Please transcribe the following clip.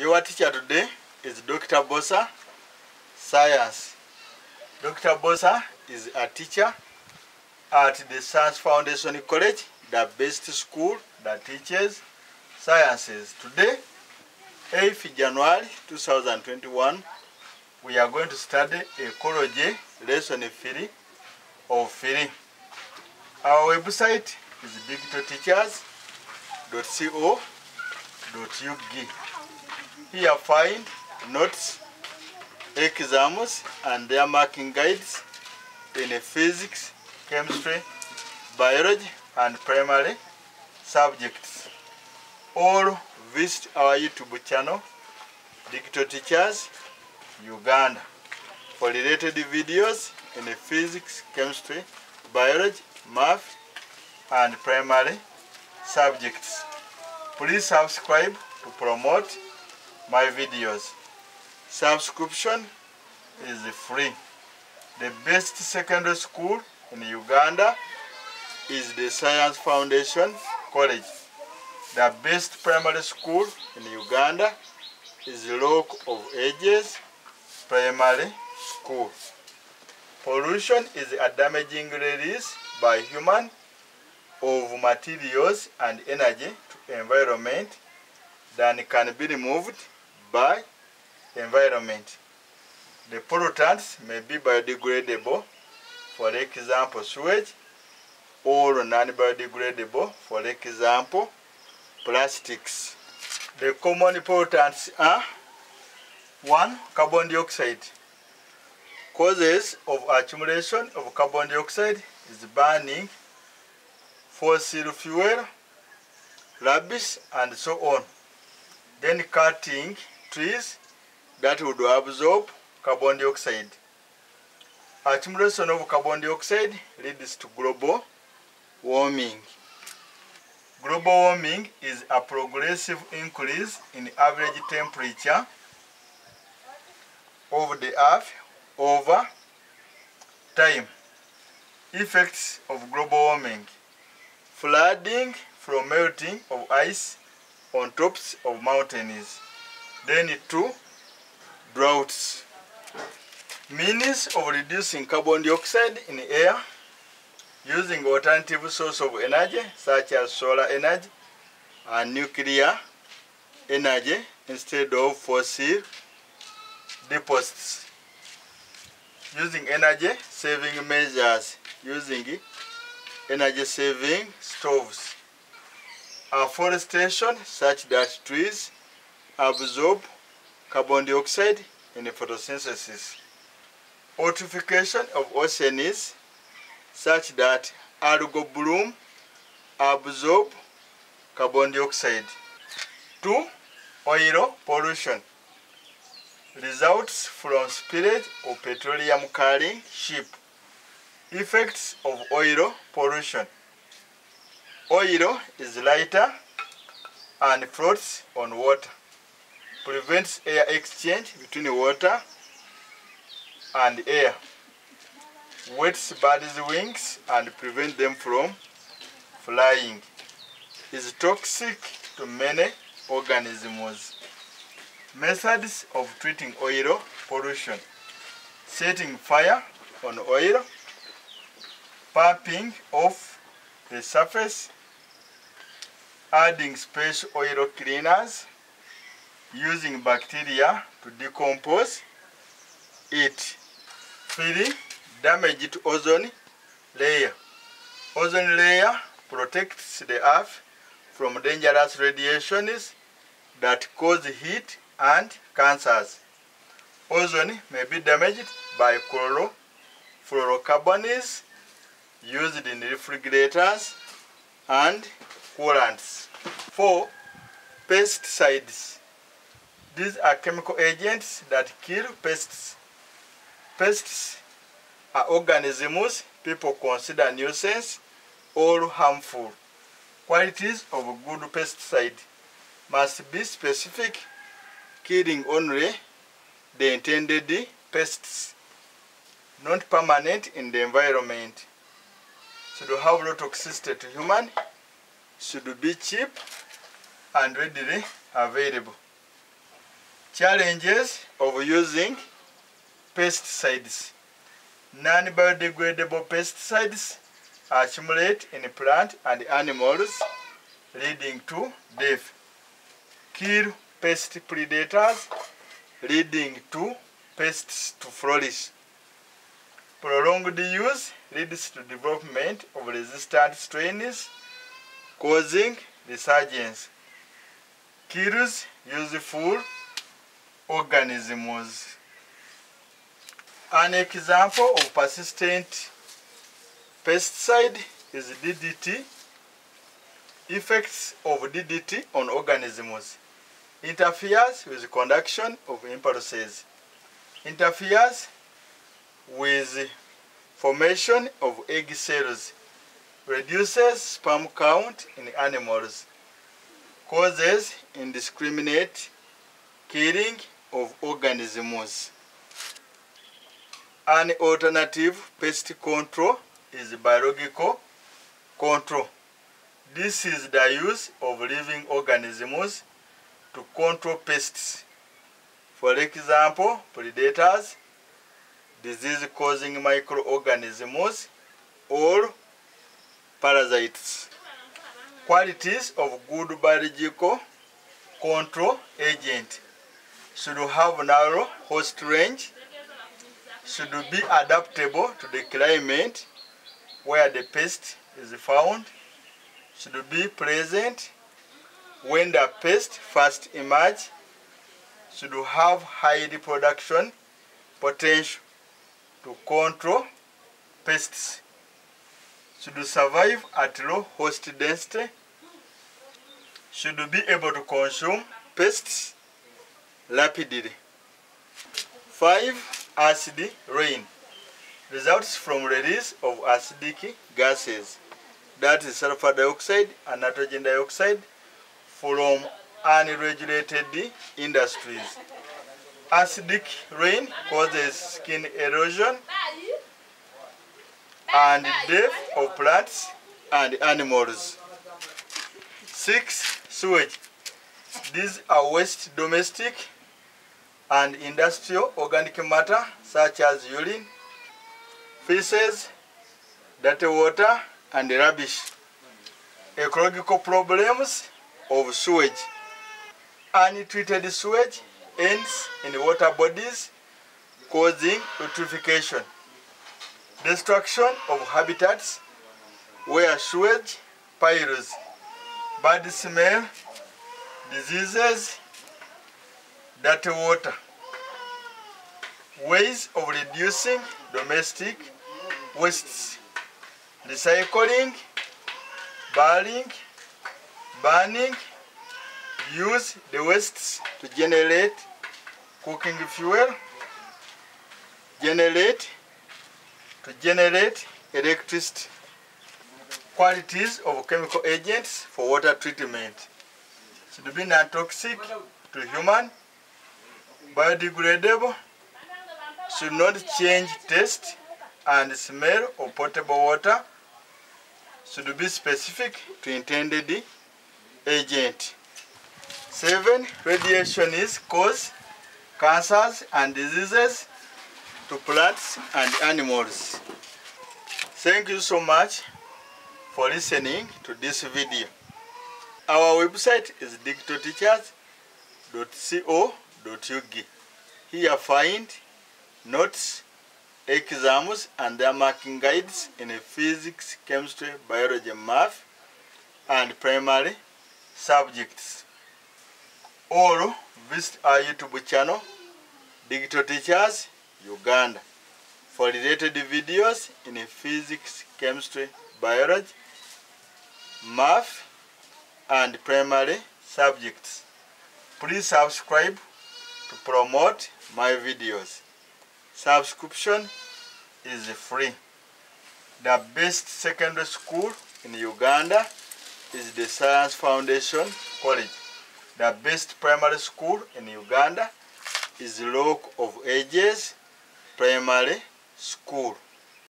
Your teacher today is Dr. Bosa, Science. Dr. Bosa is a teacher at the Science Foundation College, the best school that teaches sciences. Today, 8th January 2021, we are going to study ecology lesson 3 of 3. Our website is digitalteachers.co.ug. Here find notes, exams and their marking guides in physics, chemistry, biology and primary subjects. Or visit our YouTube channel, Digital Teachers Uganda, for related videos in physics, chemistry, biology, math and primary subjects. Please subscribe to promote my videos. Subscription is free. The best secondary school in Uganda is the Science Foundation College. The best primary school in Uganda is Rock of Ages Primary School. Pollution is a damaging release by human of materials and energy to environment that can be removed by environment. The pollutants may be biodegradable, for example sewage, or non-biodegradable, for example plastics. The common pollutants are 1. Carbon dioxide. Causes of accumulation of carbon dioxide is burning fossil fuel, rubbish and so on. Then cutting trees that would absorb carbon dioxide. Accumulation of carbon dioxide leads to global warming. Global warming is a progressive increase in average temperature of the earth over time. Effects of global warming. Flooding from melting of ice on tops of mountains. Then two, droughts. Means of reducing carbon dioxide in air using alternative source of energy such as solar energy and nuclear energy instead of fossil deposits. Using energy saving measures using energy saving stoves. Afforestation such that trees absorb carbon dioxide in photosynthesis. Eutrophication of ocean is such that algal bloom absorb carbon dioxide. 2. Oil pollution results from spillage of petroleum carrying ship. Effects of oil pollution. Oil is lighter and floats on water. Prevents air exchange between water and air. Wets birds' wings and prevent them from flying. Is toxic to many organisms. Methods of treating oil pollution. Setting fire on oil. Pumping off the surface. Adding special oil cleaners. Using bacteria to decompose it. Three, damage to ozone layer. Ozone layer protects the earth from dangerous radiations that cause heat and cancers. Ozone may be damaged by chlorofluorocarbons used in refrigerators and coolants. 4. Pesticides. These are chemical agents that kill pests. Pests are organisms people consider nuisance or harmful. Qualities of a good pesticide must be specific, killing only the intended pests, not permanent in the environment. Should have low toxicity to human, should be cheap and readily available. Challenges of using pesticides. Non-biodegradable pesticides accumulate in plant and animals, leading to death. Kill pest predators, leading to pests to flourish. Prolonged use leads to development of resistant strains, causing resurgence. Kills useful organisms. An example of persistent pesticide is DDT. Effects of DDT on organisms interferes with conduction of impulses, interferes with formation of egg cells, reduces sperm count in animals, causes indiscriminate killing of organisms. An alternative pest control is biological control. This is the use of living organisms to control pests. For example, predators, disease-causing microorganisms, or parasites. Qualities of good biological control agent should have narrow host range, should be adaptable to the climate where the pest is found, should be present when the pest first emerge, should have high reproduction potential to control pests, should survive at low host density, should be able to consume pests rapidly. 5. Acid rain results from release of acidic gases, that is sulfur dioxide and nitrogen dioxide, from unregulated industries. Acidic rain causes skin erosion and death of plants and animals. 6. Sewage. These are waste domestic and industrial organic matter such as urine, feces, dirty water, and rubbish. Ecological problems of sewage. Untreated sewage ends in water bodies causing eutrophication. Destruction of habitats where sewage piles. Bad smell, diseases, dirty water. Ways of reducing domestic wastes. Recycling, burning, burning, use the wastes to generate cooking fuel, generate, to generate electricity. Qualities of chemical agents for water treatment. Should be non-toxic to human, biodegradable, should not change taste and smell of potable water, should be specific to intended agent. 7. Radiation is cause cancers and diseases to plants and animals. Thank you so much for listening to this video. Our website is digitalteachers.co.ug. Here find notes, exams and their marking guides in physics, chemistry, biology, math and primary subjects. Or visit our YouTube channel, Digital Teachers Uganda, for related videos in physics, chemistry, biology, math, and primary subjects. Please subscribe to promote my videos. Subscription is free. The best secondary school in Uganda is the Science Foundation College. The best primary school in Uganda is Rock of Ages Primary School.